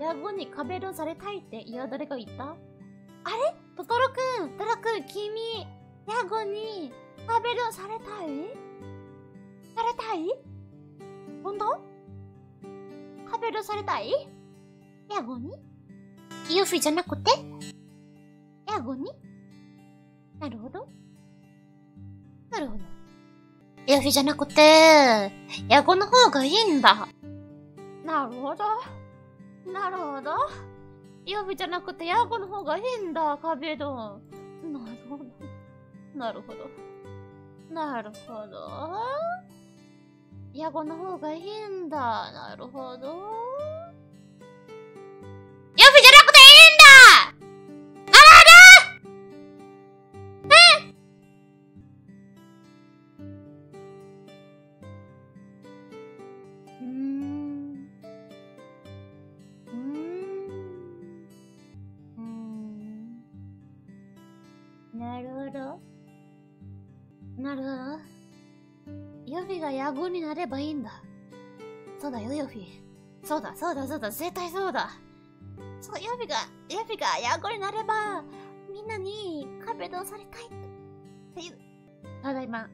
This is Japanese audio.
YAGOOに壁ドンされたいって、いや、誰が言った？あれ？トトロくん、トロくん、君、 YAGOOに壁ドンされたい？されたい？本当？壁ドンされたい？ YAGOOに？イオフィじゃなくて？ YAGOOに？なるほど。なるほど。イオフィじゃなくて、ヤゴの方がいいんだ。なるほど。なるほど。ユーフィじゃなくてヤゴの方がいいんだ、壁ドン。なるほど。なるほど。なるほど。ヤゴの方がいいんだ。なるほど。なるほど。なるほど。ヨフィがヤゴになればいいんだ。そうだよ、ヨフィ。そうだ、そうだ、そうだ、絶対そうだ。そう、ヨフィが、ヨフィがヤゴになれば、みんなに壁ドンされたいっていう。ただいま、